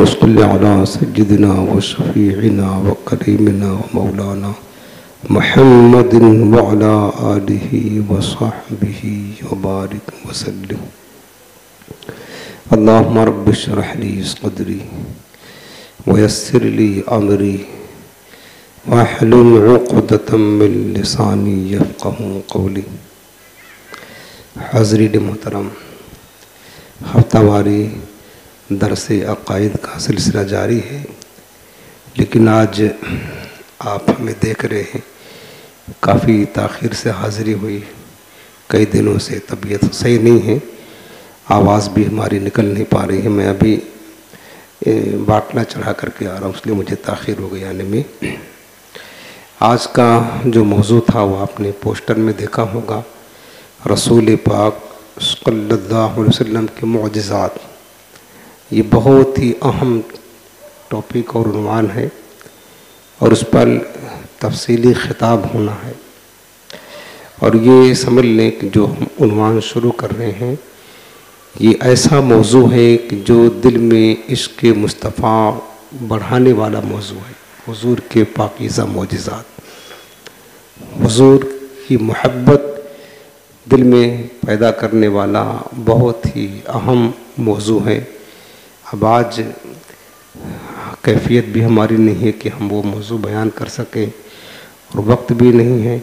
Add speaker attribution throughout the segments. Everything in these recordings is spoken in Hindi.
Speaker 1: अला सज्जिदना व शफ़ीना व करीमना व मौलाना महमद वला आलिहि व सहबिहि व बारिक वसल्लम अल्लाहुम्मा रब्बि इश्रह ली सदरी व यस्सिर ली अमरी उक़दतम मिन क़ौली हाज़रीन मोहतरम हफ्तावारी दरस अकायद का सिलसिला जारी है, लेकिन आज आप हमें देख रहे हैं, काफ़ी ताख़ीर से हाज़िरी हुई, कई दिनों से तबीयत सही नहीं है, आवाज़ भी हमारी निकल नहीं पा रही है, मैं अभी बाटला चढ़ा करके आ रहा हूँ, इसलिए मुझे ताख़ीर हो गई आने में। आज का जो मौजू था, वो आपने पोस्टर में देखा होगा, रसूल पाक सल्लल्लाहु अलैहि वसल्लम के मुआजात ये बहुत ही अहम टॉपिक और उनवान है और उस पर तफसीली ख़िताब होना है। और ये समझ लें कि जो हम उनवान शुरू कर रहे हैं, ये ऐसा मौजू है कि जो दिल में इश्क मुस्तफ़ा बढ़ाने वाला मौजू है, हुजूर के पाकिज़ा मोजात हुजूर की मोहब्बत दिल में पैदा करने वाला बहुत ही अहम मौजू है। अब आज कैफियत भी हमारी नहीं है कि हम वो मौजू बयान कर सकें, और वक्त भी नहीं है।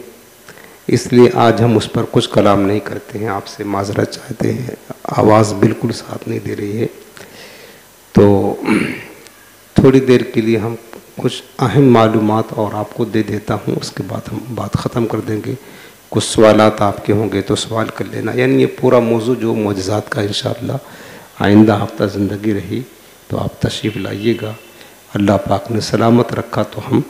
Speaker 1: इसलिए आज हम उस पर कुछ कलाम नहीं करते हैं, आपसे माजरत चाहते हैं, आवाज़ बिल्कुल साथ नहीं दे रही है। तो थोड़ी देर के लिए हम कुछ अहम मालूम और आपको दे देता हूँ, उसके बाद हम बात ख़त्म कर देंगे। कुछ सवाल आपके होंगे तो सवाल कर लेना। यानी ये पूरा मौजू जो मोजात का इन आइंदा हफ़्ता ज़िंदगी रही तो आप तशरीफ़ लाइएगा। अल्लाह पाक ने सलामत रखा तो हम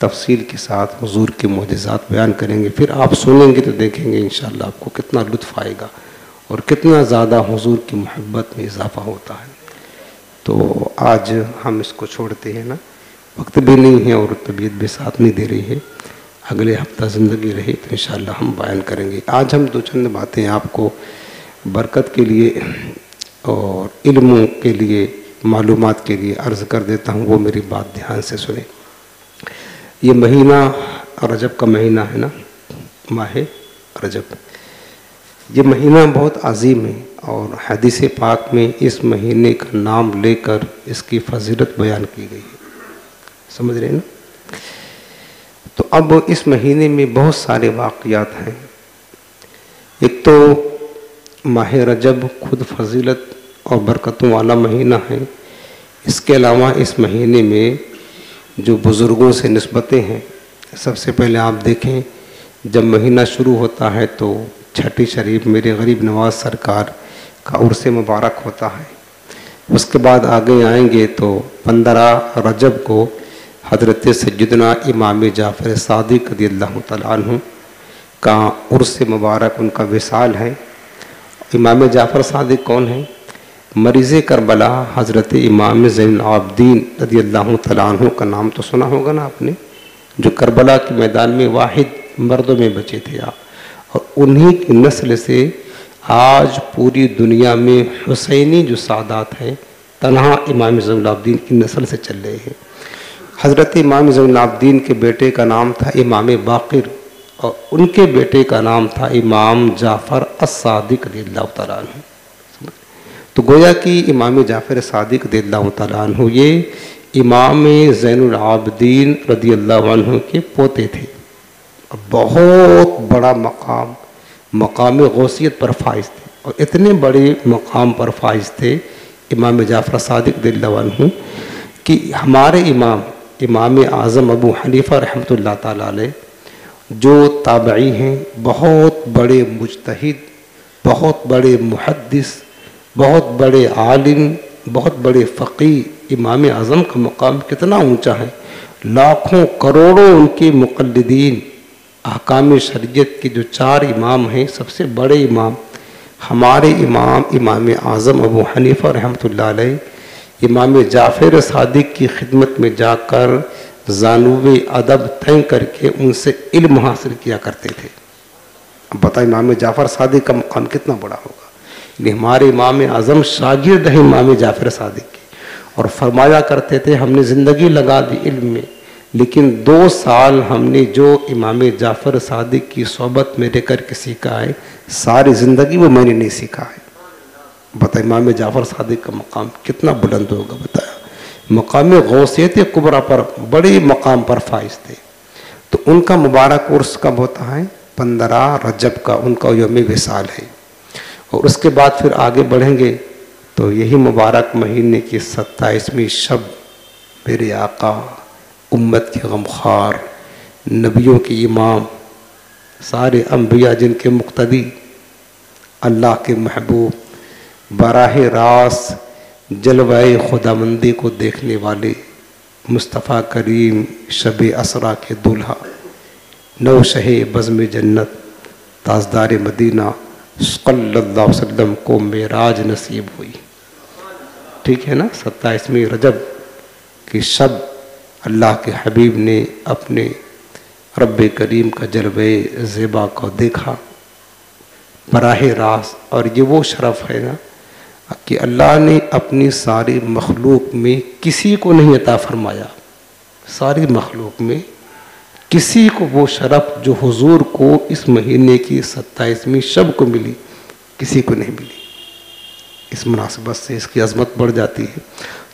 Speaker 1: तफसील के साथ, हजूर के मोजात बयान करेंगे। फिर आप सुनेंगे तो देखेंगे इन आपको कितना लुत्फ़ आएगा और कितना ज़्यादा हजूर की मोहब्बत में इजाफ़ा होता है। तो आज हम इसको छोड़ते हैं ना। वक्त भी नहीं है और तबीयत भी साथ नहीं दे रही है। अगले हफ़्ता ज़िंदगी रही तो इन हम बयान करेंगे। आज हम दो चंद बातें आपको बरकत के लिए और इल्मों के लिए मालूम के लिए अर्ज़ कर देता हूँ, वो मेरी बात ध्यान से सुने। ये महीना रजब का महीना है ना? माह रजब। ये महीना बहुत अजीम है और हदीस पाक में इस महीने का नाम लेकर इसकी फजीलत बयान की गई है। समझ रहे हैं ना? तो अब इस महीने में बहुत सारे वाक़ात हैं। एक तो माह रजब खुद फजीलत और बरकतों वाला महीना है। इसके अलावा इस महीने में जो बुज़ुर्गों से नस्बतें हैं, सबसे पहले आप देखें, जब महीना शुरू होता है तो छठी शरीफ मेरे गरीब नवाज़ सरकार का उर्स मुबारक होता है। उसके बाद आगे आएँगे तो पंद्रह रजब को हज़रत सज्जना इमाम जाफ़र सादिक रदी अल्लाह का उर्स मुबारक उनका विसाल है। इमाम जाफ़र सादिक कौन है? मरीज़ करबला हज़रत इमाम ज़ैन जैनआबदीन रदी अल्लाह तु का नाम तो सुना होगा ना आपने, जो करबला के मैदान में वाहिद मर्दों में बचे थे आप। और उन्हीं की नस्ल से आज पूरी दुनिया में हुसैनी जो सादात हैं, तनहा इमाम जैनआबदीन की नस्ल से चल रहे हैं। हज़रत इमाम जैनआबदीन के बेटे का नाम था इमाम बाक़िर। और उनके बेटे का नाम था इमाम जाफ़र असादिक तला तो गोया कि इमाम जाफ़र सादिक तला ये इमाम जैनआबदीन रदी अल्लाह के पोते थे। बहुत बड़ा मकाम मकाम गौसियत पर फाइज थे। और इतने बड़े मकाम पर फाइज थे इमाम जाफ़र सादिक दिल्ला कि हमारे इमाम इमाम आज़म अबू हनीफ़ा रहमतुल्लाह ताला जो ताबई हैं, बहुत बड़े मुजतहिद, बहुत बड़े मुहदस बहुत बड़े आलिम, बहुत बड़े फ़की इमाम आज़म का मकाम कितना ऊँचा है। लाखों करोड़ों उनके मुक़लदीन अहकाम शरीयत के जो चार इमाम हैं, सबसे बड़े इमाम, हमारे इमाम इमाम आज़म अबू हनीफ़ा रहमतुल्लाह इमाम जाफ़र सादिक की खिदमत में जाकर जानूब अदब तय करके उनसे इल्म हासिल किया करते थे। अब बता इमाम जाफ़र सादिक का मकाम कितना बड़ा होगा। हमारे इमाम आज़म शागिर्द है इमाम जाफ़र सादिक की। और फरमाया करते थे, हमने ज़िंदगी लगा दी इल्म में, लेकिन दो साल हमने जो इमाम जाफ़र सादिक की सोबत में रहकर के सीखा है, सारी ज़िंदगी वो मैंने नहीं सीखा है। बताए इमाम जाफ़र सादिक का मकाम कितना बुलंद होगा बताया मकाम गौसियत कुबरा पर, बड़े मकाम पर फाइज थे। तो उनका मुबारक उर्स कब होता है? पंद्रह रजब का उनका योम विसाल है। और उसके बाद फिर आगे बढ़ेंगे तो यही मुबारक महीने की सत्ताईसवीं शब मेरे आका उम्मत के गमखार, नबियों के इमाम, सारे अम्बिया जिनके मुक्तदी, अल्लाह के महबूब, बराह रास जलवाए खुदामंदी को देखने वाले मुस्तफ़ा करीम शब असरा के दूल्हा नौ शह बज़म जन्नत, ताजदार मदीना अलैहि वसल्लम को मेराज नसीब हुई। ठीक है ना? सत्ताईसवीं रजब की शब अल्लाह के हबीब ने अपने रब करीम का जलब ज़ेबा को देखा। बराह रास, और ये वो शरफ़ है ना? कि अल्लाह ने अपनी सारी मखलूक में किसी को नहीं अता फरमाया। सारी मखलूक में किसी को वो शरफ जो हुजूर को इस महीने की सत्ताईसवीं शब को मिली, किसी को नहीं मिली। इस मुनासिबत से इसकी अजमत बढ़ जाती है।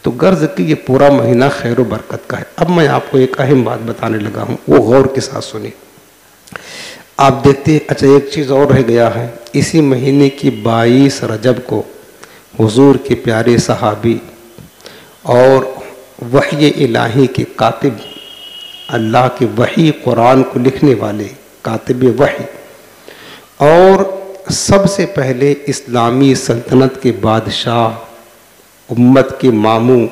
Speaker 1: तो गर्ज कि ये पूरा महीना खैर बरकत का है। अब मैं आपको एक अहम बात बताने लगा हूँ, वो गौर के साथ सुनिए। आप देखते हैं अच्छा एक चीज़ और रह गया है। इसी महीने की बाईस रजब को हुजूर के प्यारे सहाबी और वही इलाही के कातिब, अल्लाह के वही कुरान को लिखने वाले कातिब वही। और सबसे पहले इस्लामी सल्तनत के बादशाह उम्मत के मामू,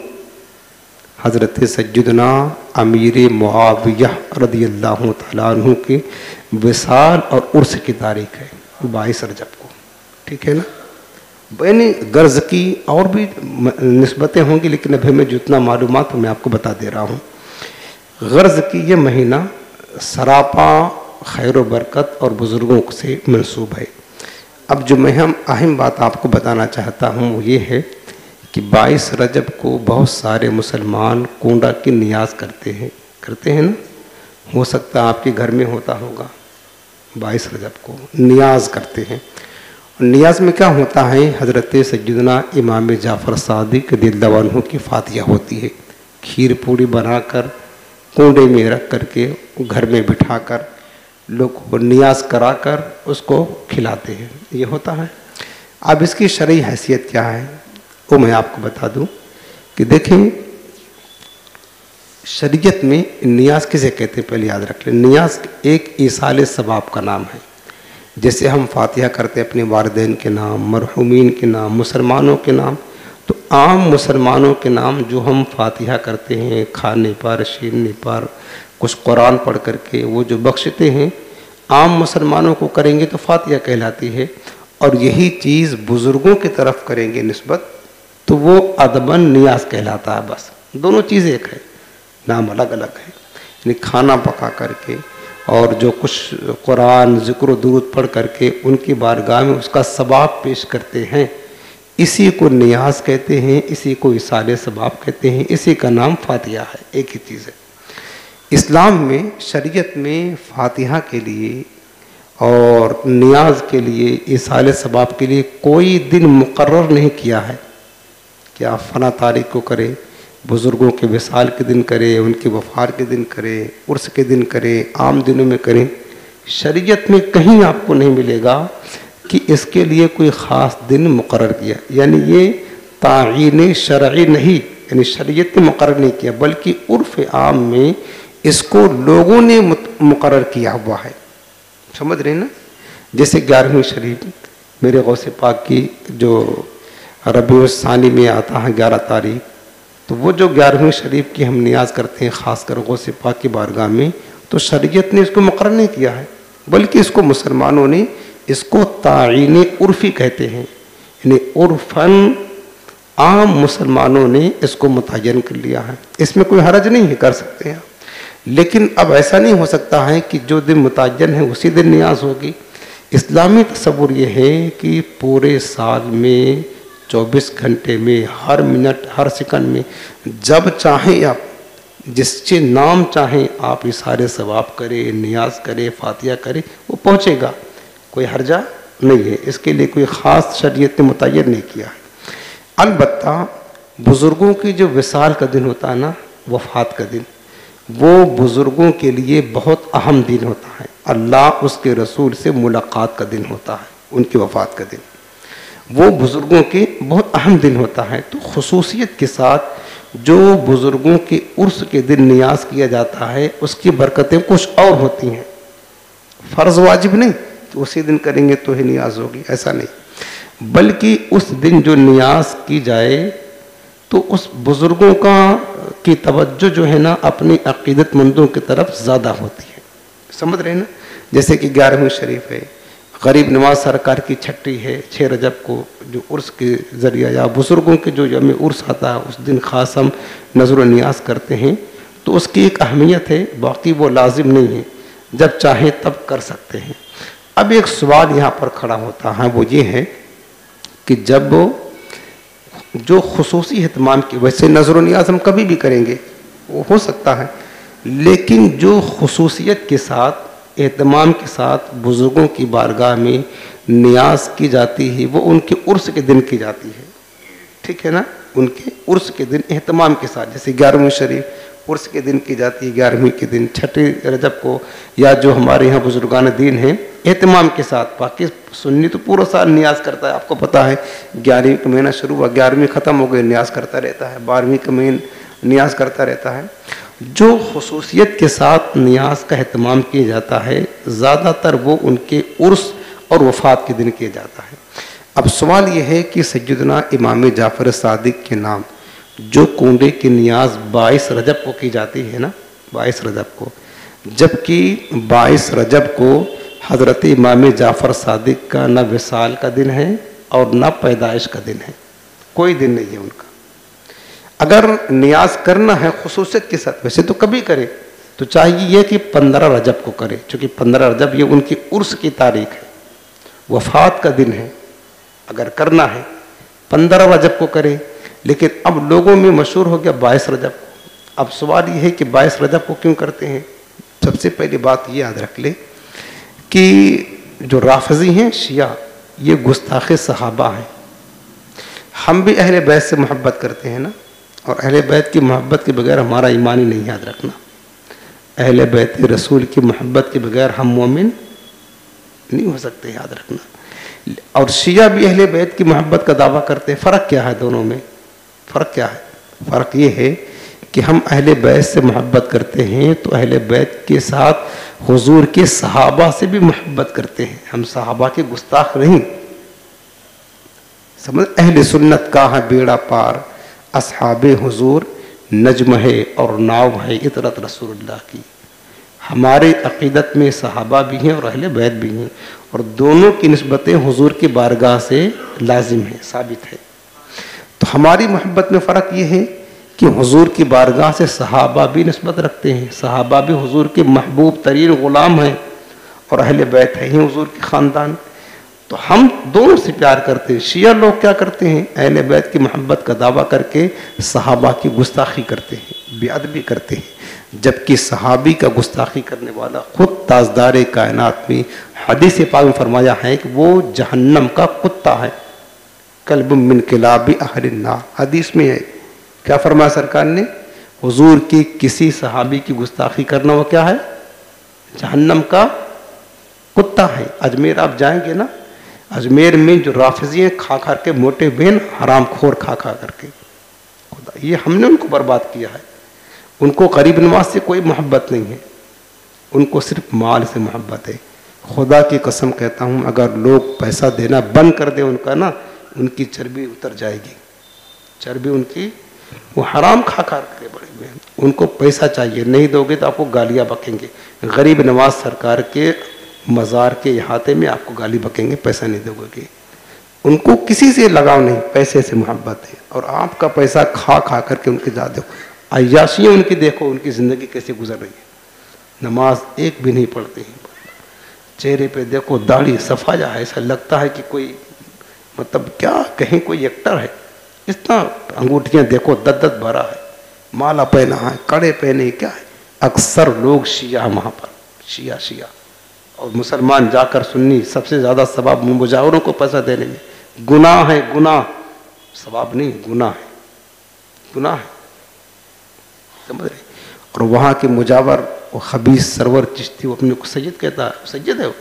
Speaker 1: हज़रत सज्जुदना अमीर मुआविया रदी अल्लाह तु के विसाल और उर्स की तारीख है, बाईस रजब को। ठीक है ना? यानी गर्ज की और भी नस्बतें होंगी, लेकिन अभी मैं जितना मालूम मैं आपको बता दे रहा हूँ। गर्ज की ये महीना सरापा, खैर बरकत और बुज़ुर्गों से मंसूब है। अब जो मैं हम अहम बात आपको बताना चाहता हूँ, वो ये है कि 22 रजब को बहुत सारे मुसलमान कोंडा की नियाज करते हैं। करते हैं ना? हो सकता है आपके घर में होता होगा। 22 रजब को नियाज करते हैं। नियाज में क्या होता है? हज़रत सज्जुदना इमाम जाफ़र सादिक दिल दवानों की फातिया होती है। खीर पूड़ी बनाकर, कूड़े में रख करके, घर में बिठा कर लोग नियाज करा कर उसको खिलाते हैं। ये होता है। अब इसकी शरय हैसियत क्या है? वो मैं आपको बता दूँ कि देखें, शरीयत में नियाज किसे कहते हैं? पहले याद रख लें। नियाज एक ईसाल सबाब का नाम है। जैसे हम फातिहा करते अपने वालदेन के नाम, मरहुमीन के नाम, मुसलमानों के नाम तो आम मुसलमानों के नाम जो हम फातिहा करते हैं, खाने पर शीरने पर, कुछ कुरान पढ़ करके, वो जो बख्शते हैं, आम मुसलमानों को करेंगे तो फातिहा कहलाती है। और यही चीज़ बुज़ुर्गों की तरफ़ करेंगे नस्बत तो वो अदबन नियाज कहलाता है बस। दोनों चीज़ एक है, नाम अलग अलग है। यानी खाना पका करके और जो कुछ कुरान, ज़िक्र दुरुद पढ़ करके उनकी बारगाह में उसका सबाब पेश करते हैं, इसी को नियाज कहते हैं, इसी को इसाल सबाब कहते हैं, इसी का नाम फातिहा है, एक ही चीज़ है। इस्लाम में, शरीयत में फातिहा के लिए और न्याज के लिए इसाल सबाब के लिए कोई दिन मुकर्र नहीं किया है। कि आप फना तारीख को करें बुज़ुर्गों के विसाल के दिन करें, उनके वफार के दिन करें, उर्स के दिन करें, आम दिनों में करें। शरीयत में कहीं आपको नहीं मिलेगा कि इसके लिए कोई ख़ास दिन मुकर किया। यानी ये तयन शर्य नहीं, यानी शरीयत ने मुकर नहीं किया, बल्कि उर्फ़ आम में इसको लोगों ने मुकर किया हुआ है। समझ रहे ना? जैसे ग्यारहवीं शरीफ, मेरे गौसे पाक की जो रबी सानी में आता है ग्यारह तारीख तो वो जो ग्यारहवीं शरीफ की हम नियाज करते हैं ख़ास कर गौसे पाक की बारगाह में तो शरीयत ने इसको मुकर नहीं किया है, बल्कि इसको मुसलमानों ने इसको तयन उर्फी कहते हैं। यानी उर्फन आम मुसलमानों ने इसको मुतन कर लिया है। इसमें कोई हरज नहीं है, कर सकते हैं। लेकिन अब ऐसा नहीं हो सकता है कि जो दिन मुतन है, उसी दिन न्याज होगी। इस्लामी तस्वुर ये है कि पूरे साल में 24 घंटे में, हर मिनट, हर सेकंड में, जब चाहें आप जिससे नाम चाहें आप इशारे सवाब करें, नियाज करें फातिया करें, वो पहुँचेगा। कोई हर्जा नहीं है। इसके लिए कोई ख़ास शरीयत ने मुतन नहीं किया है। अलबत् बुज़ुर्गों की जो विशाल का दिन होता है ना, वफ़ात का दिन, वो बुज़ुर्गों के लिए बहुत अहम दिन होता है। अल्लाह उसके रसूल से मुलाकात का दिन होता है, उनकी वफ़ात का दिन। वो बुज़ुर्गों के बहुत अहम दिन होता है। तो खसूसियत के साथ जो बुज़ुर्गों के उर्स के दिन नियाज किया जाता है, उसकी बरकतें कुछ और होती हैं। फ़र्ज़ वाजिब नहीं तो उसी दिन करेंगे तो ही नियाज होगी, ऐसा नहीं। बल्कि उस दिन जो नियाज की जाए तो उस बुज़ुर्गों का, की तवज्जो जो है ना, अपनी अकीदतमंदों की तरफ़ ज़्यादा होती है। समझ रहे हैं ना? जैसे कि ग्यारहवीं शरीफ है गरीब नवाज़ सरकार की छठी है छः रजब को जो उर्स के ज़रिए या बुज़ुर्गों के जो जब उर्स आता है, उस दिन ख़ास हम नज़र न्याज करते हैं। तो उसकी एक अहमियत है, बाकी वो लाजिम नहीं है। जब चाहें तब कर सकते हैं। अब एक सवाल यहाँ पर खड़ा होता है, वो ये है कि जब जो खसूसी अहतमाम की वैसे नज़र न्याज हम कभी भी करेंगे, वो हो सकता है। लेकिन जो खसूसियत के साथ एहतमाम के साथ बुज़ुर्गों की बारगाह में न्याज की जाती है, वो उनके उर्स के दिन की जाती है। ठीक है ना? उनके उर्स के दिन, एहतमाम के साथ, जैसे ग्यारहवीं शरीफ उर्स के दिन की जाती है, ग्यारहवीं के दिन, छठे रजब को, या जो हमारे यहाँ बुजुर्गान दिन हैं, एहतमाम के साथ, बाकी सुन्नी तो पूरा साल न्याज करता है, आपको पता है, ग्यारहवीं का महीना शुरू हुआ, ग्यारहवीं ख़त्म हो गई न्याज करता रहता है, बारहवीं का महीना न्याज करता रहता है। जो खसूसियत के साथ न्याज का अहतमाम किया जाता है, ज़्यादातर वो उनके उर्स और वफ़ात के दिन किया जाता है। अब सवाल यह है कि सैदना इमाम जाफ़र सदक के नाम, जो कुंडे की न्याज बाईस रजब को की जाती है ना, बाईस रजब को, जबकि बाईस रजब को हज़रत इमाम जाफ़र सदक का ना विसाल का दिन है और ना पैदाइश का दिन है, कोई दिन नहीं है उनका। अगर नियाज करना है खसूसियत के साथ, वैसे तो कभी करे तो चाहिए ये कि पंद्रह रजब को करे, क्योंकि पंद्रह रजब ये उनकी उर्स की तारीख है। वफात का दिन है, अगर करना है, पंद्रह रजब को करे, लेकिन अब लोगों में मशहूर हो गया बाईस रजब। अब सवाल ये है कि बाईस रजब को क्यों करते हैं? सबसे पहली बात ये याद रख ले कि जो राफजी हैं, शिया, ये गुस्ताख सहाबा हैं। हम भी अहल बैत से मोहब्बत करते हैं ना? और अहल बैत की मोहब्बत के बगैर हमारा ईमान ही नहीं, याद रखना। अहल बैत रसूल की मोहब्बत के बगैर हम मोमिन नहीं हो सकते, याद रखना। और शिया भी अहल बैत की मोहब्बत का दावा करते हैं। फ़र्क क्या है दोनों में? फ़र्क क्या है? फ़र्क ये है कि हम अहल बैत से मोहब्बत करते हैं तो अहल बैत के साथ हुजूर के सहाबा से भी मोहब्बत करते हैं। हम सहाबा के गुस्ताख नहीं। समझ, अहल सुन्नत का है, बेड़ा पार। असहाब हजूर, नजम है और नाव है इतरत रसूलुल्लाह की। हमारे अकीदत में सहाबा भी हैं और अहल बैत भी हैं और दोनों की नस्बतें हुजूर की बारगाह से लाजिम है, साबित है। तो हमारी मोहब्बत में फ़र्क ये है कि हुजूर की बारगाह से सहाबा भी नस्बत रखते हैं, सहाबा भी हुजूर के महबूब तरीन ग़ुलाम हैं और अहल बैत है ही हुजूर के ख़ानदान। तो हम दोनों से प्यार करते हैं। शिया लोग क्या करते हैं? अहल बैत की मोहब्बत का दावा करके सहाबा की गुस्ताखी करते हैं, बेअदबी करते हैं। जबकि सहाबी का गुस्ताखी करने वाला खुद ताजदार कायनात में हदीस पाक में फरमाया है कि वो जहन्नम का कुत्ता है। कल्ब मिन किलाबी अहलना हदीस में है। क्या फरमाया सरकार ने? हुजूर की किसी सहाबी की गुस्ताखी करना वो क्या है? जहन्नम का कुत्ता है। अजमेर आप जाएँगे ना अजमेर में जो राफजी हैं, खा खा के मोटे बेन हराम खोर खा खा करके। खुदा, ये हमने उनको बर्बाद किया है। उनको गरीब नवाज़ से कोई मोहब्बत नहीं है। उनको सिर्फ़ माल से मोहब्बत है। खुदा की कसम कहता हूँ, अगर लोग पैसा देना बंद कर दे उनका ना, उनकी चर्बी उतर जाएगी। चर्बी उनकी, वो हराम खा खा करे बड़े बहन। उनको पैसा चाहिए, नहीं दोगे तो आपको गालियाँ बकेंगे। गरीब नवाज़ सरकार के मज़ार के अहाते में आपको गाली बकेंगे, पैसा नहीं दोगे। उनको किसी से लगाव नहीं, पैसे से मोहब्बत है। और आपका पैसा खा खा करके उनके जा दो अयाशियाँ उनकी देखो, उनकी ज़िंदगी कैसे गुजर रही है। नमाज़ एक भी नहीं पढ़ते हैं। चेहरे पे देखो, दाढ़ी सफाया है ऐसा लगता है कि कोई मतलब क्या कहीं, कोई एक्टर है। इतना अंगूठियाँ देखो दद दत भरा है। माला पहना है, कड़े पहने क्या है? अक्सर लोग शिया वहाँ पर, शिया शिया। और मुसलमान जाकर सुन्नी सबसे ज़्यादा सवाब मुजावरों को पैसा देने में। गुनाह है, गुनाह। सवाब नहीं, गुनाह है। गुनाह है। समझ रहे? और वहाँ के मुजावर वो खबीस सरवर चिश्ती, वो अपने को सैयद कहता है। सैयद है वो।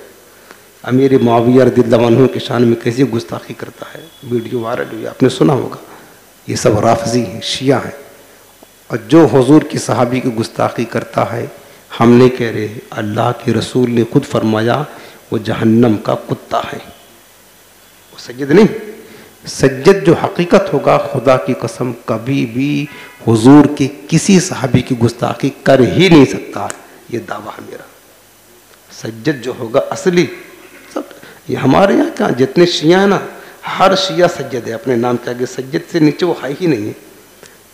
Speaker 1: अमीर माविया रदील्लाहु के शान में कैसी गुस्ताखी करता है। वीडियो वायरल हुई, आपने सुना होगा। ये सब राफजी हैं, शिया हैं। और जो हजूर की सहाबी की गुस्ताखी करता है हम नहीं कह रहे अल्लाह के रसूल ने खुद फरमाया, वो जहन्नम का कुत्ता है। वो सज्जद नहीं, सज्जद जो हकीकत होगा, खुदा की कसम, कभी भी हुजूर के किसी साहबी की गुस्ताखी कर ही नहीं सकता। ये दावा है मेरा। सज्जद जो होगा असली, सब, ये हमारे यहाँ क्या, जितने शिया है ना, हर शिया सज्जद है। अपने नाम के आगे सज्जद से नीचे वो है ही नहीं। है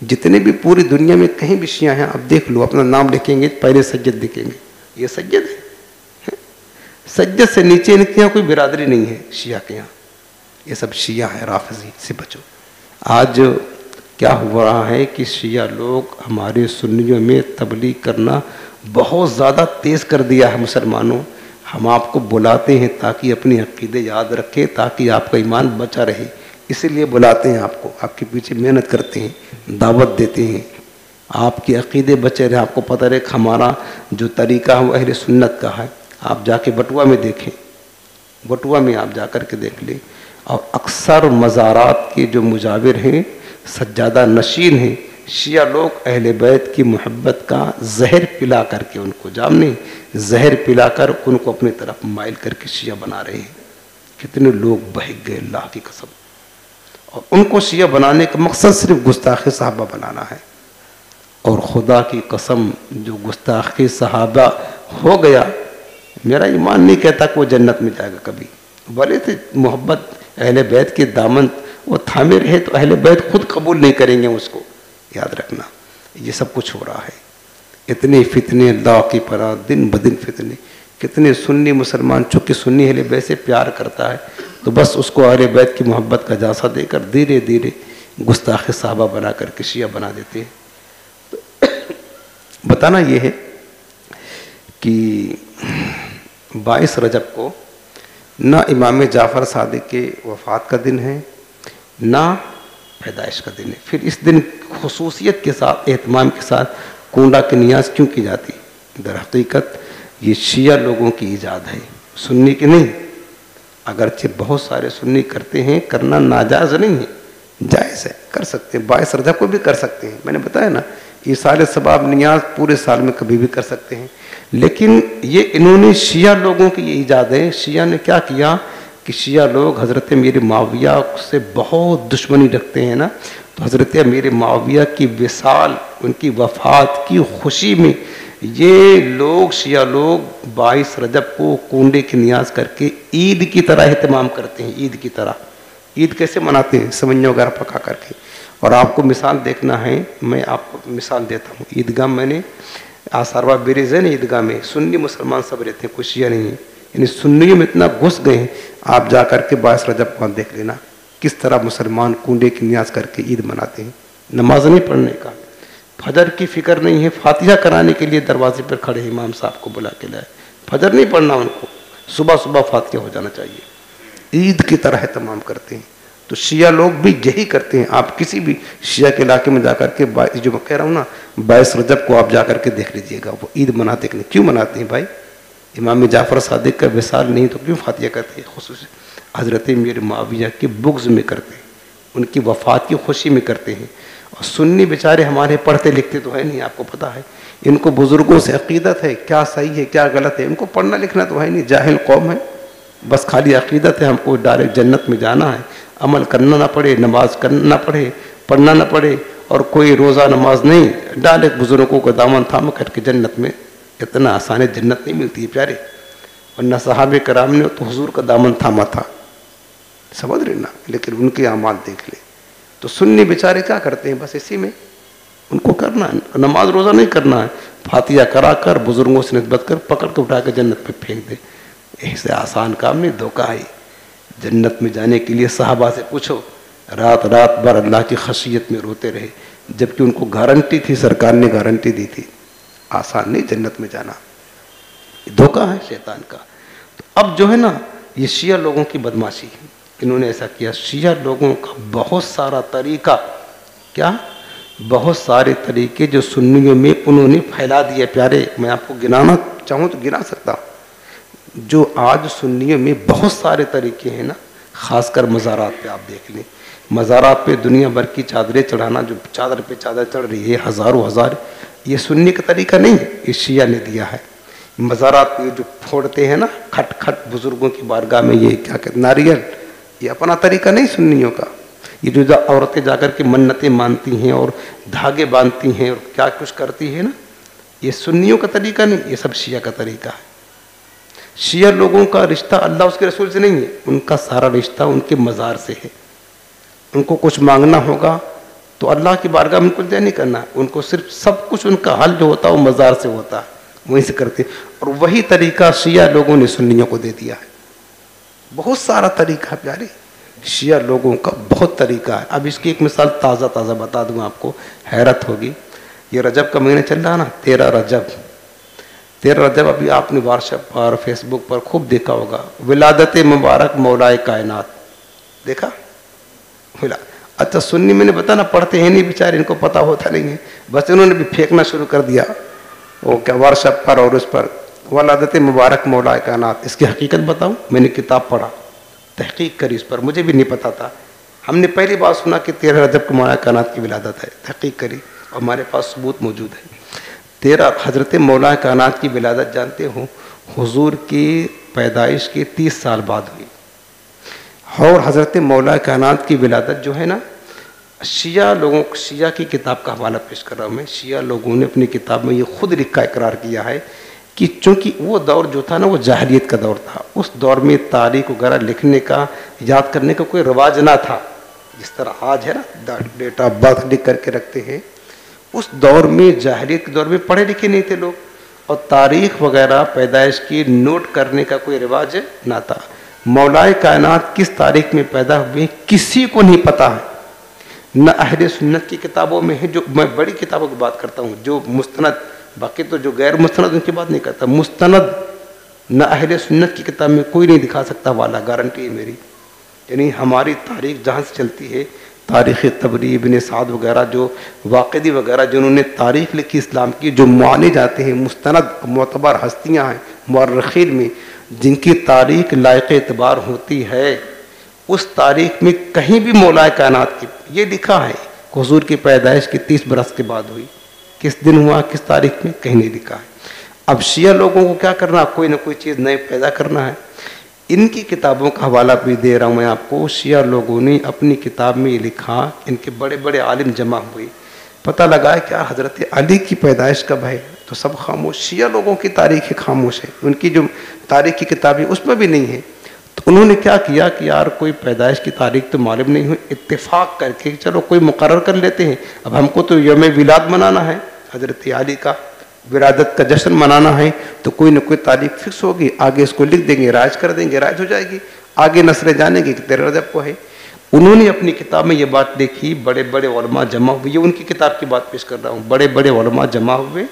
Speaker 1: जितने भी पूरी दुनिया में कहीं भी शिया हैं, आप देख लो, अपना नाम लिखेंगे, पहले सज्जद दिखेंगे। ये सज्जद है। सज्जद से नीचे इनके यहाँ कोई बिरादरी नहीं है शिया के यहाँ। ये सब शिया है, राफजी से बचो। आज क्या हो रहा है कि शिया लोग हमारे सुन्नियों में तबलीग करना बहुत ज़्यादा तेज़ कर दिया है मुसलमानों। हम आपको बुलाते हैं ताकि अपनी अकीदे याद रखें, ताकि आपका ईमान बचा रहे। इसीलिए बुलाते हैं आपको, आपके पीछे मेहनत करते हैं, दावत देते हैं। आपके अकीदे बचे रहे, आपको पता रहे हमारा जो तरीका है वो अहल सुन्नत का है। आप जाके बटुआ में देखें, बटुआ में आप जा कर के देख लें। और अक्सर मज़ारात के जो मुजाविर हैं, सज्जादा नशीन हैं, शिया लोग अहल बैत की मोहब्बत का जहर पिला करके उनको जामने, जहर पिलाकर उनको अपनी तरफ़ माइल करके शिया बना रहे हैं। कितने लोग बह गए, अल्लाह की कसम। और उनको शिया बनाने का मकसद सिर्फ़ गुस्ताख साहबा बनाना है। और खुदा की कसम, जो गुस्ताख सहाबा हो गया, मेरा ईमान नहीं कहता कि वो जन्नत में जाएगा कभी। भले थे मोहब्बत, अहल बैत के दामन, वो थामे रहे तो अहल बैत खुद कबूल नहीं करेंगे उसको। याद रखना, ये सब कुछ हो रहा है। इतने फितने, अल्लाह की परा दिन ब दिन फितने। कितने सुन्नी मुसलमान, चूँकि सुन्नी अहल बैत से प्यार करता है तो बस उसको अहल बैत की मोहब्बत का जासा देकर धीरे धीरे गुस्ताख साहबा बना कर शिया बना देते हैं। तो बताना ये है कि बाईस रजब को ना इमाम जाफ़र सादिक के वफ़ात का दिन है, ना पैदाइश का दिन है। फिर इस दिन खसूसियत के साथ, एहतमाम के साथ कुंडा की नियाज क्यों की जाती? दर हकीकत ये शिया लोगों की ईजाद है। सुन्नी की नहीं अगरचे बहुत सारे सुन्नी करते हैं, करना नाजायज़ नहीं है। जायज़ है, कर सकते हैं बाईस रजब को भी कर सकते हैं। मैंने बताया ना, ये सारे सबाब नियाज पूरे साल में कभी भी कर सकते हैं। लेकिन ये इन्होंने शिया लोगों की ये ईजाद है। शिया ने क्या किया कि शिया लोग हज़रत मेरे माविया से बहुत दुश्मनी रखते हैं ना तो हज़रत मेरे माविया की विशाल, उनकी वफात की खुशी में ये लोग, शिया लोग बाईस रजब को कुंडे की नियाज करके ईद की तरह अहतमाम करते हैं, ईद की तरह। ईद कैसे मनाते हैं? समझो वगैरह पका करके। और आपको मिसाल देखना है, मैं आपको मिसाल देता हूँ। ईदगाह मैंने आसारवा बेरीज है ना ईदगाह में, सुन्नी मुसलमान सब रहते हैं कुछ नहीं है। यानी सुन्नियों में इतना घुस गए हैं, आप जा करके बाईस रजब को देख लेना, किस तरह मुसलमान कुंडे की न्याज करके ईद मनाते हैं। नमाज़ नहीं पढ़ने का। फजर की फ़िक्र नहीं है, फातिहा कराने के लिए दरवाजे पर खड़े इमाम साहब को बुला के लाए। फजर नहीं पढ़ना उनको सुबह सुबह फातिहा हो जाना चाहिए। ईद की तरह तमाम करते हैं। तो शिया लोग भी यही करते हैं। आप किसी भी शिया के इलाके में जाकर के जो मैं कह रहा हूँ ना, बाईस रजब को आप जाकर के देख लीजिएगा। वो ईद मनाते कि नहीं? क्यों मनाते हैं भाई? इमाम जाफ़र सादिक का विशाल नहीं तो क्यों फातिया करते हैं? खसूस हज़रत मेरे माविया के बुग्ज़ में करते हैं। उनकी वफ़ात की खुशी में करते हैं। सुन्नी बेचारे हमारे पढ़ते लिखते तो है नहीं, आपको पता है। इनको बुज़ुर्गों से अकीदत है, क्या सही है, क्या गलत है, इनको पढ़ना लिखना तो है नहीं, जाहिल कौम है। बस खाली अकीदत है, हमको डायरेक्ट जन्नत में जाना है। अमल करना ना पड़े, नमाज़ करना ना पड़े, पढ़ना ना पड़े, और कोई रोज़ा नमाज़ नहीं, डायरेक्ट बुज़ुर्गों को दामन थाम करके जन्नत में इतना आसान जन्नत नहीं मिलती है प्यारे। वरना साहब कराम ने तो हजूर का दामन थामा था। समझ रहे ना? लेकिन उनके अमाल देख ले। तो सुन्नी बेचारे क्या करते हैं? बस इसी में उनको करना है। नमाज़ रोज़ा नहीं करना है। फातिया करा कर, बुज़ुर्गों से नस्बत कर, पकड़ के उठा कर जन्नत पे फेंक दे। ऐसे आसान काम नहीं, धोखा है। जन्नत में जाने के लिए साहबा से पूछो, रात रात भर अल्लाह की खशियत में रोते रहे। जबकि उनको गारंटी थी, सरकार ने गारंटी दी थी। आसान नहीं जन्नत में जाना। धोखा है शैतान का। तो अब जो है ना, ये शिया लोगों की बदमाशी इन्होंने ऐसा किया। शिया लोगों का बहुत सारा तरीका, क्या? बहुत सारे तरीके जो सुन्नियों में उन्होंने फैला दिए। प्यारे, मैं आपको गिनाना चाहूँ तो गिना सकता हूँ। जो आज सुन्नियों में बहुत सारे तरीके हैं ना, खासकर मज़ारात पे आप देख लें। मज़ारात पे दुनिया भर की चादरें चढ़ाना, जो चादर पे चादर चढ़ रही है, हज़ारों हज़ार, ये सुन्नी का तरीका नहीं है, ये शिया ने दिया है। मज़ारात पे जो फोड़ते हैं ना खट खट बुज़ुर्गों की बारगाह में ये क्या कहते नारियल ये अपना तरीका नहीं सुन्नियों का। ये जो औरतें जाकर के मन्नतें मानती हैं और धागे बांधती हैं और क्या कुछ करती है ना? ये सुन्नियों का तरीका नहीं, ये सब शिया का तरीका है। शिया लोगों का रिश्ता अल्लाह उसके रसूल से नहीं है, उनका सारा रिश्ता उनके मज़ार से है। उनको कुछ मांगना होगा तो अल्लाह की बारगाह में कुछ नहीं करना, उनको सिर्फ़ सब कुछ उनका हल जो होता है वो मज़ार से होता है, वहीं से करते और वही तरीका शिया लोगों ने सुन्नियों को दे दिया है। बहुत सारा तरीका है प्यारे। शिया लोगों का बहुत तरीका है। अब इसकी एक मिसाल ताज़ा ताज़ा बता दूँ आपको। हैरत होगी। ये रजब का महीना चल रहा ना? तेरह रजब। तेरह रजब अभी आपने व्हाट्सएप पर फेसबुक पर खूब देखा होगा। विलादत मुबारक मौलाए कायनात। देखा? मिला। अच्छा सुन्नी मैंने बता ना, पढ़ते हैं नहीं बेचारे, इनको पता होता नहीं है। बस इन्होंने भी फेंकना शुरू कर दिया। वो क्या व्हाट्सएप पर और उस पर। वलादत मुबारक मौलाए कायनात इसकी हकीकत बताऊँ? मैंने किताब पढ़ा, तहकीक करी इस पर। मुझे भी नहीं पता था। हमने पहली बार सुना कि तेरह रजब को मौलाना कानात की विलादत है। तहकीक करी, और हमारे पास सबूत मौजूद है। तेरह हज़रत मौलाना कानात की विलादत जानते हो? हुजूर की पैदाइश के तीस साल बाद हुई। और हज़रत मौला कानात की विलादत जो है ना, शिया लोगों शिया की किताब का हवाला पेश कर रहा हूँ मैं। शिया लोगों ने अपनी किताब में ये खुद लिखा, इकरार किया है कि चूँकि वो दौर जो था ना, वो जाहलीत का दौर था। उस दौर में तारीख वगैरह लिखने का, याद करने का कोई रवाज ना था। जिस तरह आज है ना डेट ऑफ़ बर्थ लिख करके रखते हैं। उस दौर में जाहलीत के दौर में पढ़े लिखे नहीं थे लोग। और तारीख वगैरह पैदाइश की नोट करने का कोई रिवाज ना था। मौलाए कायनात किस तारीख में पैदा हुए, किसी को नहीं पता है। न अहल सुन्नत की किताबों में है, जो मैं बड़ी किताबों की बात करता हूँ, जो मुस्तनद बाकी तो जो गैर मुस्तनद, उनकी बात नहीं करता। मुस्तनद न अहल सुन्नत की किताब में कोई नहीं दिखा सकता वाला गारंटी है मेरी। यानी हमारी तारीख जहाँ से चलती है, तारीख़ तबरी बिन साद वगैरह, जो वाकदी वगैरह, जिन्होंने तारीख लिखी इस्लाम की, जो माने जाते हैं, मुस्तनद, मोतबर हस्तियाँ हैं मर्रखीन में, जिनकी तारीख लायक एतबार होती है, उस तारीख में कहीं भी मौलाए कायनात की, ये लिखा है हजूर की पैदाइश की तीस बरस के बाद हुई। किस दिन हुआ, किस तारीख में, कहीं नहीं लिखा है। अब शिया लोगों को क्या करना, कोई ना कोई चीज़ नए पैदा करना है। इनकी किताबों का हवाला भी दे रहा हूँ मैं आपको, शिया लोगों ने अपनी किताब में ये लिखा, इनके बड़े बड़े आलिम जमा हुए। पता लगा है क्या हज़रत अली की पैदाइश कब है? तो सब खामोश, शिया लोगों की तारीख खामोश है। उनकी जो तारीख की किताबें, उसमें भी नहीं है। तो उन्होंने क्या किया कि यार कोई पैदाइश की तारीख तो मालूम नहीं हुई, इत्तेफाक करके चलो कोई मुकर कर लेते हैं। अब हमको तो यम विलाद मनाना है, हज़रत अली का विरादत का जश्न मनाना है तो कोई ना कोई तारीख फिक्स होगी, आगे इसको लिख देंगे, राज कर देंगे, राज हो जाएगी, आगे नसरें जानेंगे कि तेरह रजब को है। उन्होंने अपनी किताब में ये बात देखी बड़े बड़े वलमा जमा हुए, ये उनकी किताब की बात पेश कर रहा हूँ बड़े बड़े वलमा जमा हुए।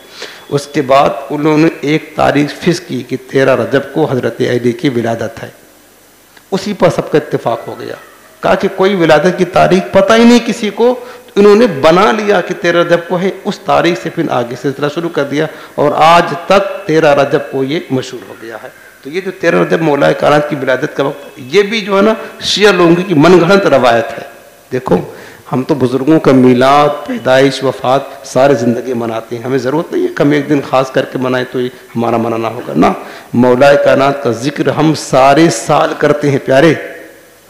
Speaker 1: उसके बाद उन्होंने एक तारीख फिक्स की कि तेरह रजब को हज़रत अली की विलादत है। उसी पर सबका इत्तेफाक हो गया। कहा कि कोई विलादत की तारीख पता ही नहीं किसी को तो इन्होंने बना लिया कि तेरह रजब को है, उस तारीख से फिर आगे सिलसिला शुरू कर दिया और आज तक तेरह रजब को ये मशहूर हो गया है। तो ये जो तेरह रजब मौलाए कारात की विलादत का वक्त, ये भी जो है ना, शिया लोगों की मनगढ़ंत रवायत है। देखो हम तो बुज़ुर्गों का मिलाद, पैदाइश, वफात सारे ज़िंदगी मनाते हैं। हमें ज़रूरत नहीं है कम एक दिन ख़ास करके मनाए तो हमारा मनाना होगा। ना, मौलाए कायनात का ज़िक्र हम सारे साल करते हैं प्यारे,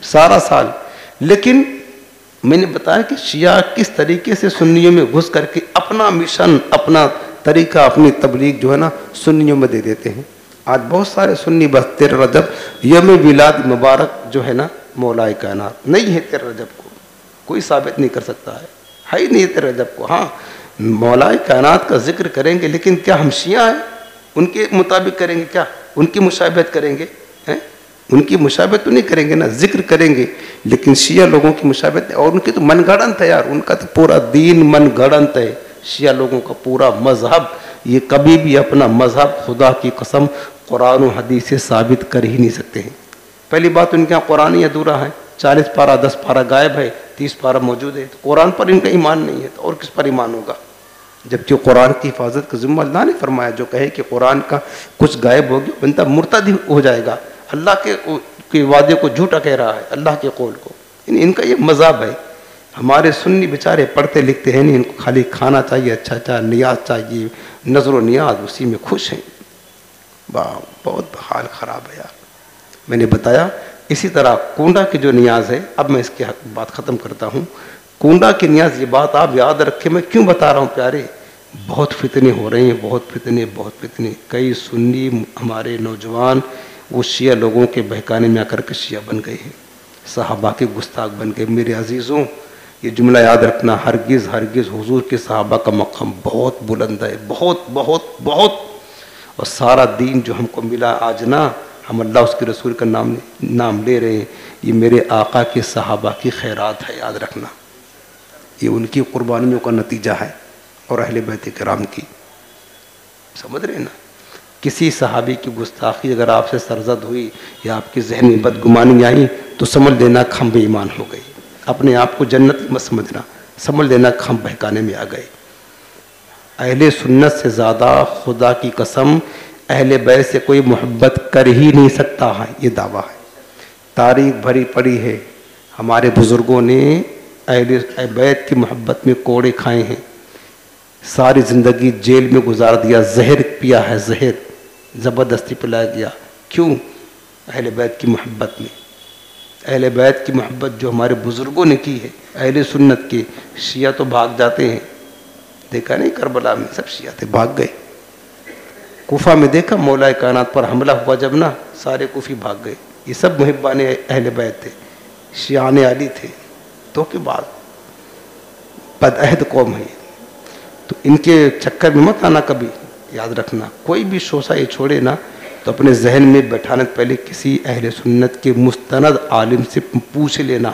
Speaker 1: सारा साल। लेकिन मैंने बताया कि शिया किस तरीके से सुन्नियों में घुस करके अपना मिशन, अपना तरीका, अपनी तबलीग जो है ना, सुन्नियों में दे देते हैं। आज बहुत सारे सुन्नी बस तेरह रजब यम विलाद मुबारक जो है ना, मौलाए कायनात। नहीं है तेरह रजब को। कोई साबित नहीं कर सकता है। है ही नहीं तेरह रजब को। हाँ मौलाए कायनात का ज़िक्र करेंगे, लेकिन क्या हम शिया हैं? उनके मुताबिक करेंगे क्या? उनकी मुशाबत करेंगे, हैं? उनकी मुशाबत तो नहीं करेंगे ना, ज़िक्र करेंगे। लेकिन शिया लोगों की मुशाबत और उनकी तो मन गणत है यार, उनका तो पूरा दीन मन गणत है। शिया लोगों का पूरा मज़हब, ये कभी भी अपना मज़हब खुदा की कसम कुरान हदीस से साबित कर ही नहीं सकते हैं। पहली बात, उनके यहाँ कुरान ही अधूरा है। चालीस पारा दस पारा गायब है तीस पारा मौजूद है तो कुरान पर इनका ईमान नहीं है तो और किस पर ईमान होगा? जबकि कुरान की हिफाजत का जिम्मा अल्लाह ने फरमाया जो कहे कि कुरान का कुछ गायब हो गया बंदा मुर्तद हो जाएगा। अल्लाह के, के वादे को झूठा कह रहा है अल्लाह के कौल को। इन, इनका ये मजाब है। हमारे सुन्नी बेचारे पढ़ते लिखते हैं नहीं इनको खाली खाना चाहिए अच्छा अच्छा नियाज चाहिए नज़र नियाज उसी में खुश हैं। वाह बहुत हाल ख़राब है यार। मैंने बताया इसी तरह कुंडा की जो नियाज है, अब मैं इसकी बात ख़त्म करता हूँ। कुंडा की नियाज ये बात आप याद रखें, मैं क्यों बता रहा हूँ प्यारे? बहुत फितने हो रहे हैं, बहुत फितने बहुत फितने। कई सुन्नी हमारे नौजवान, वो शिया लोगों के बहकाने में आकर के शिया बन गए हैं। साहबा के गुस्ताख बन गए। मेरे अजीज़ों, ये जुमला याद रखना, हरगिज़ हरगिज़ हुजूर के साहबा का मकाम बहुत बुलंद है, बहुत बहुत बहुत। और सारा दीन जो हमको मिला आज ना हम अल्लाह उसके रसूल का नाम नाम ले रहे हैं। ये मेरे आका के सहाबा की खैरात है, याद रखना। ये उनकी कुर्बानियों का नतीजा है और अहल बैत कराम की। समझ रहे ना? किसी सहाबी की गुस्ताखी अगर आपसे सरजद हुई या आपके जहन में बदगुमानी आई तो समझ लेना खम बेईमान हो गई। अपने आप को जन्नत मत समझना समझ लेना खम बहकाने में आ गए। अहले सुन्नत से ज़्यादा खुदा की कसम अहले बैत से कोई मोहब्बत कर ही नहीं सकता है, ये दावा है। तारीख भरी पड़ी है। हमारे बुज़ुर्गों ने अहले बैत की मोहब्बत में कोड़े खाए हैं। सारी ज़िंदगी जेल में गुजार दिया, जहर पिया है, जहर ज़बरदस्ती पिलाया गया। क्यों? अहल बैत की मोहब्बत में। अहल बैत की मोहब्बत जो हमारे बुज़ुर्गों ने की है, अहल सुन्नत के, शिया तो भाग जाते हैं। देखा नहीं, करबला में सब शिया थे, भाग गए। कोफा में देखा मौला कायनात पर हमला हुआ जब ना सारे कुफी भाग गए। ये सब मुहिबान अहल बैत थे, शियान अली थे। तो के बाद बदअहद कौम है तो इनके चक्कर में मत आना कभी, याद रखना। कोई भी शोशा ये छोड़े ना तो अपने जहन में बैठाने पहले किसी अहल सुन्नत के मुस्तनद आलिम से पूछ लेना।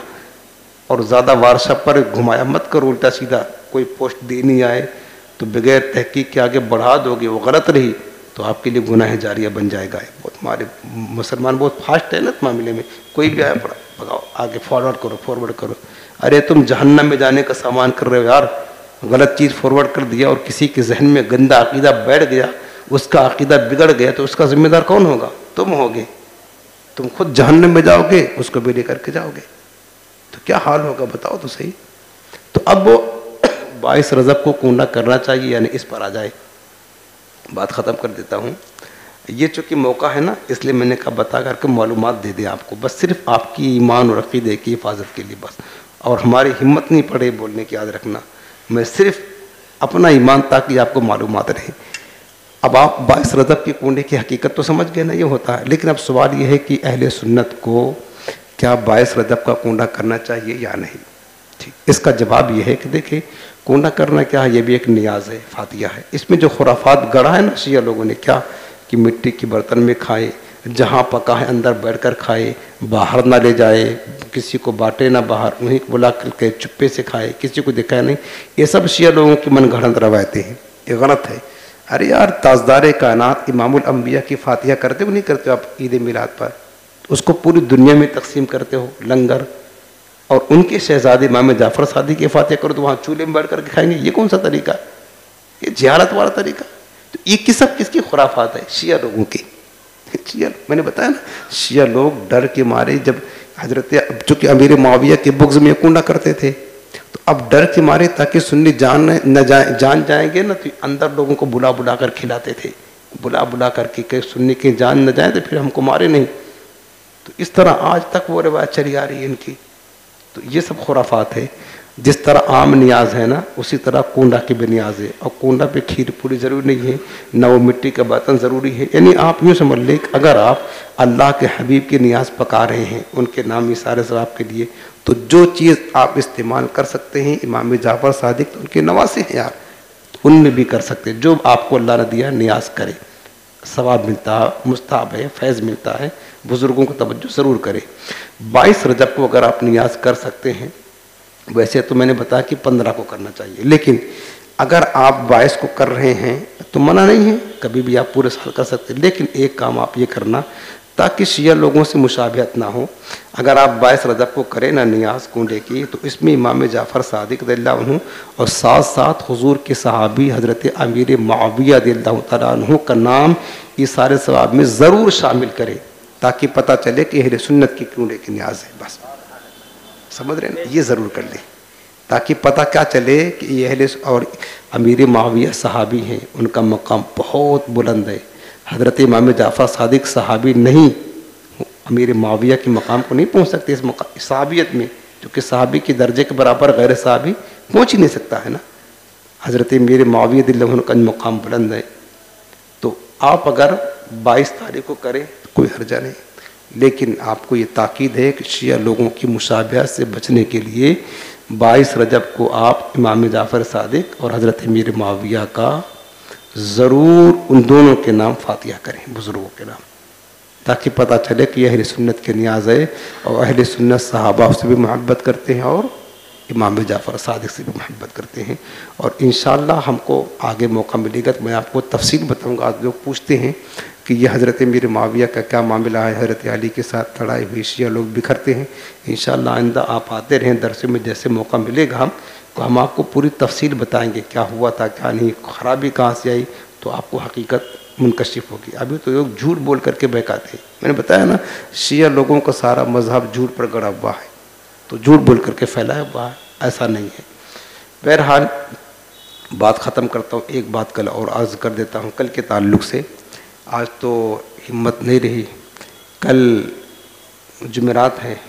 Speaker 1: और ज़्यादा वारसा पर घुमाया मत करो उल्टा सीधा। कोई पोस्ट देनी आए तो बगैर तहकीक के आगे बढ़ा दोगे, वो गलत रही। तो आपके लिए गुनाह जारिया बन जाएगा। बहुत हमारे मुसलमान बहुत फास्ट है ना मामले में। कोई भी आया पड़ा, भगाओ, आगे फॉरवर्ड करो फॉरवर्ड करो। अरे तुम जहन्नम में जाने का सामान कर रहे हो यार। गलत चीज़ फॉरवर्ड कर दिया और किसी के जहन में गंदा अकीदा बैठ गया, उसका अकीदा बिगड़ गया तो उसका जिम्मेदार कौन होगा? तुम होगे। तुम खुद जहन्नम में जाओगे, उसको भी लेकर के जाओगे। तो क्या हाल होगा बताओ तो सही। तो अब वो बाईस रजब को कूना करना चाहिए, यानी इस पर आ जाए। बात ख़त्म कर देता हूँ। ये चूँकि मौका है ना, इसलिए मैंने कहा बता करके मालूम दे दें आपको। बस सिर्फ़ आपकी ईमान और अकीदे की हिफाजत के लिए बस। और हमारी हिम्मत नहीं पड़े बोलने की, याद रखना। मैं सिर्फ़ अपना ईमान ताकि आपको मालूम रहे। अब आप बाईस रजब के कुंडे की हकीकत तो समझ गए ना, ये होता है। लेकिन अब सवाल ये है कि अहल सुन्नत को क्या बाईस रजब का कुंडा करना चाहिए या नहीं? ठीक, इसका जवाब यह है कि देखिए कुंडा करना क्या है? ये भी एक नियाज है फातिया है। इसमें जो खुराफात गढ़ा है ना, शिया लोगों ने क्या? कि मिट्टी के बर्तन में खाए, जहाँ पका है, अंदर बैठकर खाए, बाहर ना ले जाए, किसी को बांटे ना बाहर, उन्हीं को बुला करके चुप्पे से खाए, किसी को दिखाए नहीं। ये सब शिया लोगों की मन घड़ंत रवायतें हैं। ये गलत है। अरे यार, ताजदार कायनात, इमामुल अम्बिया की फातिहा करते हो, नहीं करते हो आप ईद मिलाद पर? उसको पूरी दुनिया में तकसीम करते हो, लंगर और उनके शहजादे इमाम जाफ़र शादी की फातह करो तो वहाँ चूल्हे में बैठ करके खाएँगे। ये कौन सा तरीका ये जियारत वाला तरीका तो ये किस सब किसकी खुराफात है? शिया लोगों की। शिया, मैंने बताया ना, शिया लोग डर के मारे जब हज़रत अब चूँकि अमीर माविया के बुग्स में कुंडा करते थे तो अब डर के मारे ताकि सुन्नी जान न जाए, जान जाएँगे ना तो अंदर लोगों को बुला बुला कर खिलाते थे। बुला बुला करके कहीं, सुन्नी की जान न जाए तो फिर हमको मारे नहीं। तो इस तरह आज तक वो रिवायत चली आ रही है इनकी। तो ये सब खुराफात है। जिस तरह आम नियाज है ना, उसी तरह कूंडा की भी नियाज है। और कूंडा पे खीर पूरी ज़रूरी नहीं है, न वो मिट्टी का बर्तन ज़रूरी है। यानी आप यूँ समझ लें कि अगर आप अल्लाह के हबीब की नियाज पका रहे हैं, उनके नाम इशारे सवाब के लिए तो जो चीज़ आप इस्तेमाल कर सकते हैं, इमाम जाफ़र सादिक तो उनके नवासे हैं यार। उनमें भी कर सकते हैं। जो आपको अल्लाह ने दिया, नियाज करे। सवाब मिलता है, मुस्ताब है, फैज़ मिलता है, बुज़ुर्गों को तवज्जो ज़रूर करें। बाईस रजब को अगर आप नियाज कर सकते हैं, वैसे तो मैंने बताया कि पंद्रह को करना चाहिए, लेकिन अगर आप बाईस को कर रहे हैं तो मना नहीं है, कभी भी आप पूरे साल कर सकते हैं, लेकिन एक काम आप ये करना ताकि शिया लोगों से मुशाबियत ना हो। अगर आप बाईस रजब को करें ना नियाज कुंडे की तो इसमें इमाम जाफ़र सादिक हूँ और साथ साथ हुजूर के सहाबी हज़रत अमीर माविया तु का नाम इस सारे सवाब में ज़रूर शामिल करें, ताकि पता चले कि अहल सुन्नत की कुंडे की न्याज है, बस। समझ रहे हैं ये ज़रूर कर लें, ताकि पता क्या चले कि ये अहल और अमीर माविया सहाबी हैं, उनका मकाम बहुत बुलंद है। हज़रत इमाम जाफ़ा सादिक सहाबी नहीं, अमीर माविया के मकाम को नहीं पहुँच सकते इस सहाबियत में, क्योंकि सहाबी के दर्जे के बराबर गैर सहाबी पहुँच ही नहीं सकता, है ना? हज़रत मेरे माविया का मकाम बुलंद है। तो आप अगर 22 तारीख को करें तो कोई हर्जा नहीं। लेकिन आपको ये ताकीद है कि शिया लोगों की मुशाबियत से बचने के लिए 22 रजब को आप इमाम जाफ़र सादिक और हज़रत मीर माविया का ज़रूर उन दोनों के नाम फातिहा करें, बुज़ुर्गों के नाम। ताकि पता चले कि अहल सुन्नत के न्याज है और अहल सुन्नत सहाबा से भी मोहब्बत करते हैं और इमाम जाफ़र सदक से भी मोहब्बत करते हैं। और इन हमको आगे मौका मिलेगा तो मैं आपको तफसील बताऊँगा। आज लोग पूछते हैं कि यह हज़रत मेरे माविया का क्या मामला है? हज़रत अली के साथ लड़ाई हुई, शिया लोग बिखरते हैं। इन आइंदा आप आते रहें, दरसे में जैसे मौका मिलेगा, हम तो हम आपको पूरी तफसील बताएँगे, क्या हुआ था, क्या नहीं, ख़राबी कहाँ से आई तो आपको हकीकत मुनकशिफ होगी। अभी तो लोग झूठ बोल करके बहकाते हैं। मैंने बताया ना, शिया लोगों का सारा मज़हब झूठ पर गड़ा हुआ है तो झूठ बोल करके फैलाया हुआ है, ऐसा नहीं है। बहरहाल, बात ख़त्म करता हूँ, एक बात कल और अर्ज़ कर देता हूँ, कल के ताल्लुक से। आज तो हिम्मत नहीं रही, कल जुमेरात है